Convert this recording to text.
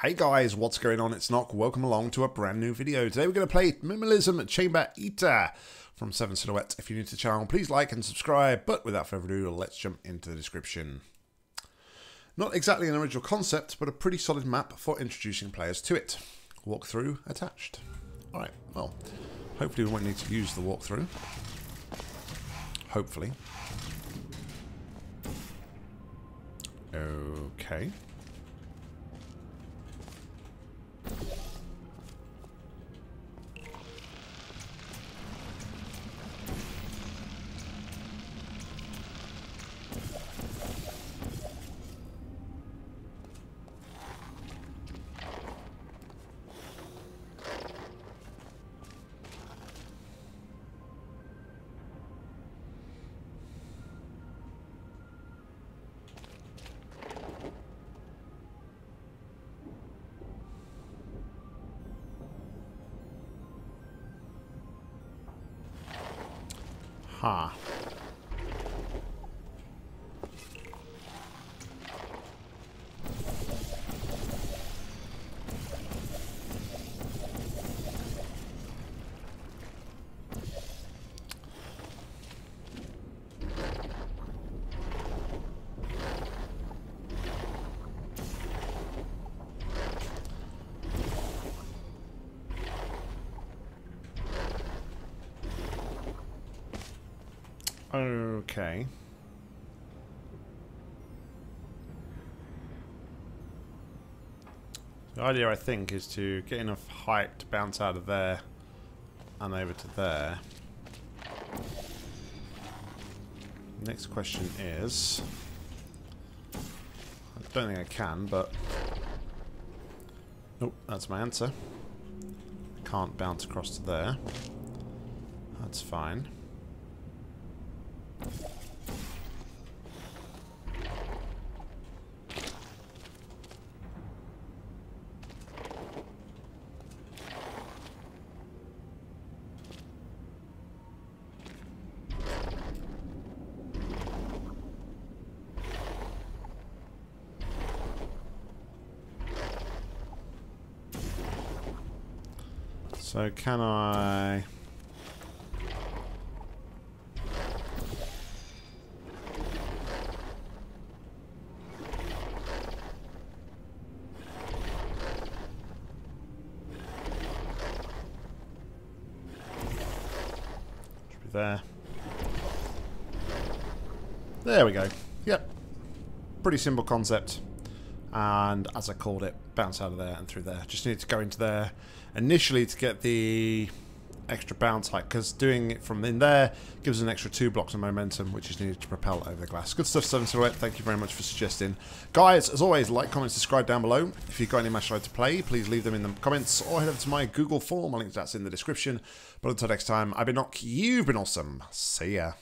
Hey guys, what's going on? It's Nock. Welcome along to a brand new video. Today we're going to play Minimalism Chamber Eta from SevenSilhouettes. If you're new to the channel, please like and subscribe. But without further ado, let's jump into the description. Not exactly an original concept, but a pretty solid map for introducing players to it. Walkthrough attached. Alright, well, hopefully we won't need to use the walkthrough. Hopefully. Okay. 哈。Okay. The idea, I think, is to get enough height to bounce out of there and over to there. Next question is... I don't think I can, but... Nope, that's my answer. Can't bounce across to there. That's fine. So can I... There. There we go. Yep. Pretty simple concept. And as I called it, bounce out of there and through there. Just need to go into there initially to get the extra bounce height because doing it from in there gives an extra two blocks of momentum which is needed to propel over the glass. Good stuff SevenSilhouette, thank you very much for suggesting. Guys, as always, like, comment, subscribe down below. If you've got any match to play, please leave them in the comments or head over to my Google form, I'll link that's in the description. But until next time, I've been Nock, you've been awesome. See ya.